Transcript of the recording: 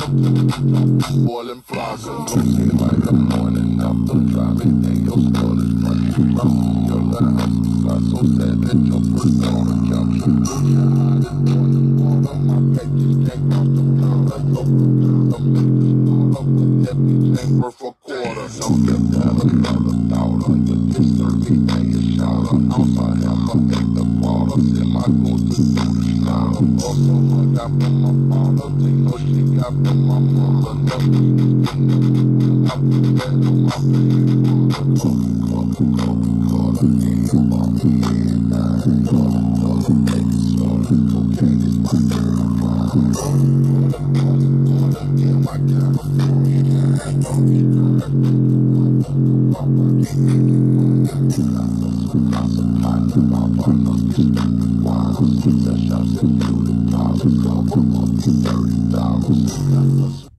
Boiling plaza, seem like the morning after driving in your is running from your house. Got so sad that your persona jumps. Your heart is boiling water, my pages can't cross the border. Your producer made the but everything worth a quarter. So get that another daughter, you deserve me and you shout her. Outside have a egg the water, send my goals to do the slaughter. Also, I